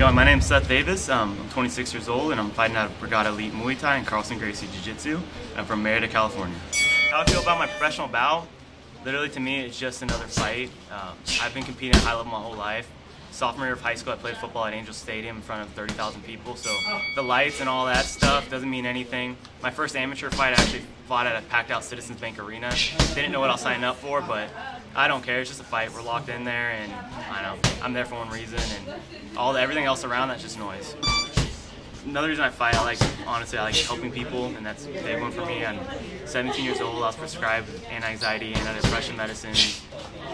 Uh, my name's Seth Davis. Um, I'm 26 years old and I'm fighting out of Brigada Elite Muay Thai and Carlson Gracie Jiu Jitsu. I'm from Murrieta, California. How I feel about my professional bout? Literally to me, it's just another fight. Um, I've been competing at high level my whole life. Sophomore year of high school, I played football at Angel Stadium in front of 30,000 people. So the lights and all that stuff doesn't mean anything. My first amateur fight, I actually fought at a packed out Citizens Bank Arena. They didn't know what I was signing up for, but I don't care. It's just a fight. We're locked in there, and I know I'm there for one reason, and all the, everything else around that's just noise. Another reason I fight, I like honestly, I like helping people, and that's a big one for me. I'm 17 years old. I was prescribed anti-anxiety, anti-depression medicine.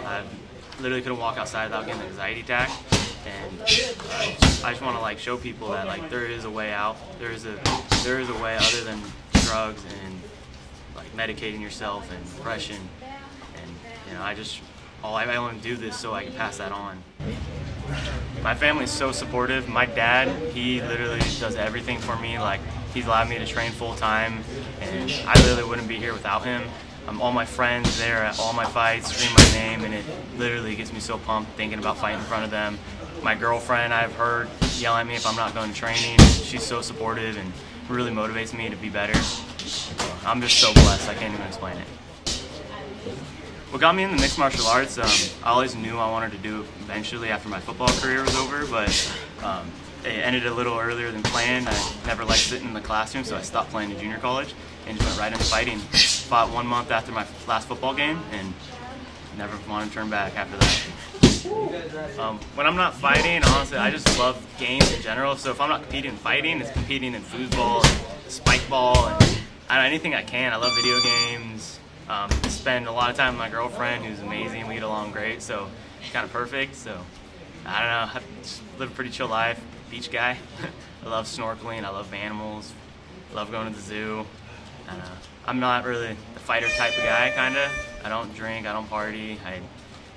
I literally couldn't walk outside without getting an anxiety attack, and I just want to like show people that like there is a way out. There is a there is a way other than drugs and like medicating yourself and depression And you know, I just, all I, I want to do this so I can pass that on. My family is so supportive. My dad, he literally does everything for me. Like, he's allowed me to train full time, and I literally wouldn't be here without him. Um, all my friends there at all my fights scream my name, and it literally gets me so pumped thinking about fighting in front of them. My girlfriend, I've heard yell at me if I'm not going to training. She's so supportive and really motivates me to be better. I'm just so blessed. I can't even explain it. What got me into mixed martial arts, um, I always knew I wanted to do it eventually after my football career was over, but um, it ended a little earlier than planned. I never liked sitting in the classroom, so I stopped playing in junior college and just went right into fighting. Fought one month after my last football game and never wanted to turn back after that. Um, when I'm not fighting, honestly, I just love games in general. So if I'm not competing in fighting, it's competing in foosball, spike ball, and anything I can. I love video games. Um, spend a lot of time with my girlfriend, who's amazing. We get along great, so it's kind of perfect. So I don't know. I just live a pretty chill life. Beach guy. I love snorkeling. I love animals. I love going to the zoo. Don't know. I'm not really the fighter type of guy, kind of. I don't drink. I don't party. I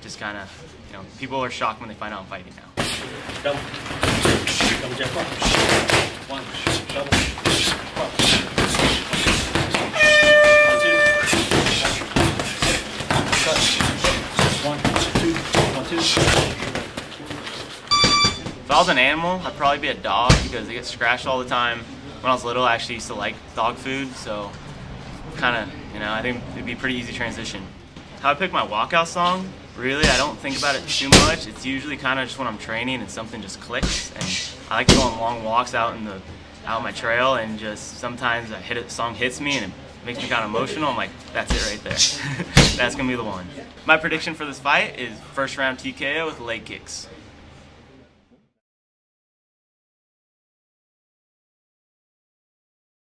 just kind of, you know, people are shocked when they find out I'm fighting now. Double. Double jump One. Double. If I was an animal, I'd probably be a dog because they get scratched all the time. When I was little, I actually used to like dog food, so kind of, you know, I think it'd be pretty easy transition. How I pick my walkout song, really, I don't think about it too much. It's usually kind of just when I'm training and something just clicks, and I like to go on long walks out in the out my trail, and just sometimes a hit a song hits me and it makes me kind of emotional. I'm like, that's it right there. that's gonna be the one. My prediction for this fight is first round TKO with leg kicks.